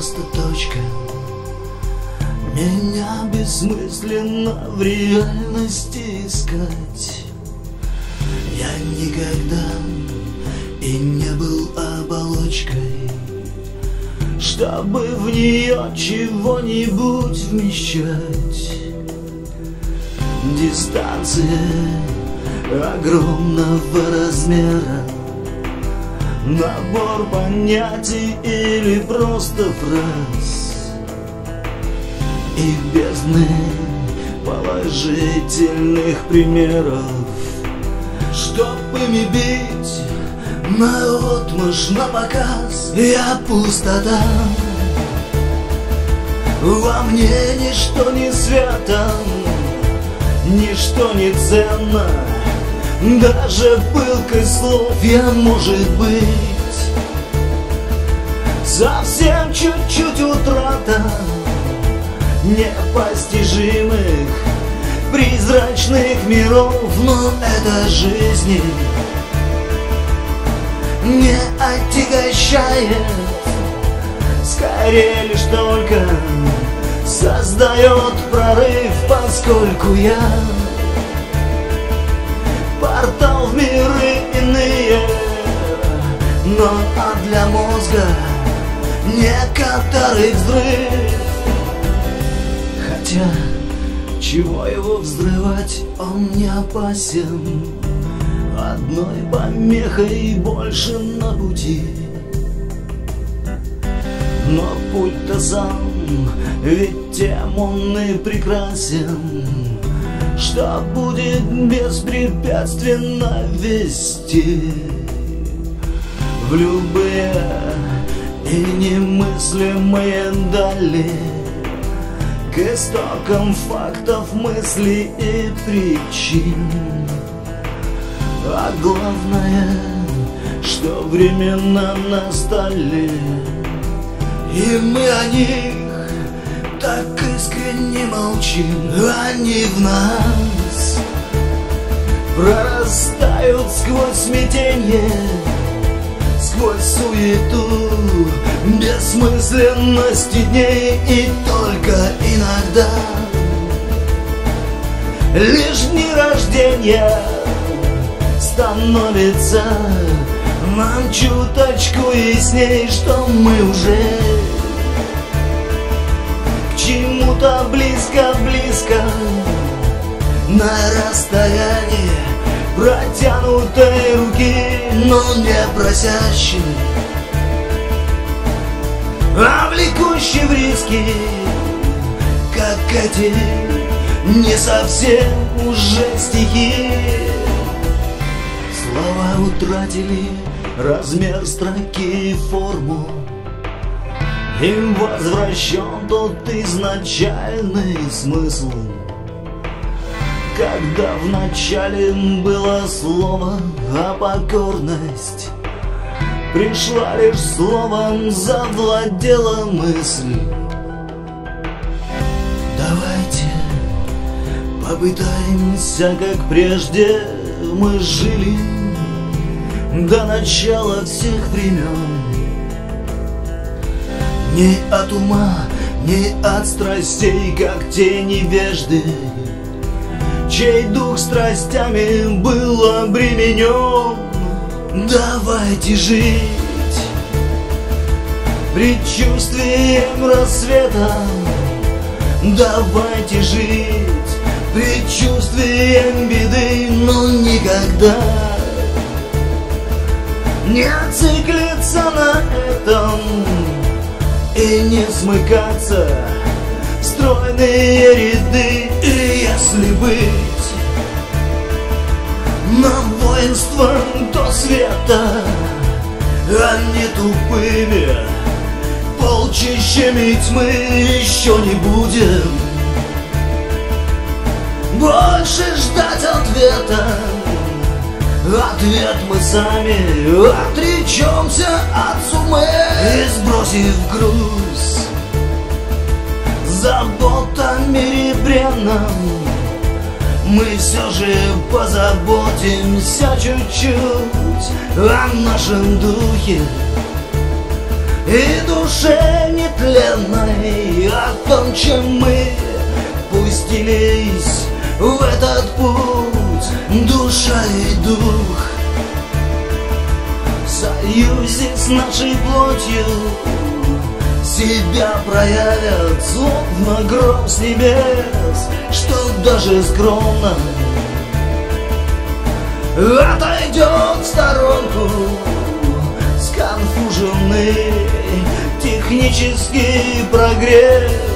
Просто точка. Меня бессмысленно в реальности искать. Я никогда и не был оболочкой Чтобы в нее чего-нибудь вмещать. Дистанция огромного размера Набор понятий или просто фраз. И бездны положительных примеров. Чтоб ими бить на отмышь, на показ Я пустота. Во мне ничто не свято Ничто не ценно даже пылкой слов я, может быть. Совсем чуть-чуть утрата Непостижимых призрачных миров. Но это жизни не отягощает. Скорее лишь только создает прорыв Поскольку я Но а для мозга некоторый взрыв. Хотя, чего его взрывать, он не опасен. Одной помехой больше на пути. Но путь-то сам, ведь тем он и прекрасен что будет беспрепятственно вести В любые и немыслимые дали. К истокам фактов, мыслей и причин. А главное, что времена настали. И мы о них так искренне молчим, они в нас Прорастают сквозь смятение, сквозь суету Бессмысленности дней и только иногда. Лишь дни рождения становится нам чуточку ясней, что мы уже чему-то близко-близко На расстоянии протянутой руки, но не просящей А влекущей в риски, как эти не совсем уже стихи. Слова утратили размер строки и форму им возвращен тот изначальный смысл Когда вначале было слово, а покорность Пришла лишь словом, завладела мысль. Давайте попытаемся, как прежде мы жили До начала всех времен. Ни от ума, ни от страстей, как те невежды Чей дух страстями был обременен. Давайте жить предчувствием рассвета. Давайте жить предчувствием беды, но никогда не циклиться на этом и не смыкаться стройные ряды И если быть нам воинством до света А не тупыми полчищами тьмы еще не будем Больше ждать ответа. Ответ мы сами отречемся от сумы И сбросив груз бренном Мы все же позаботимся чуть-чуть О нашем духе. И душе нетленной О том, чем мы пустились В этот путь. Душа и дух В союзе с нашей плотью Себя проявят Словно гром с небес Что даже скромно. Отойдет в сторонку Сконфуженный Технический прогресс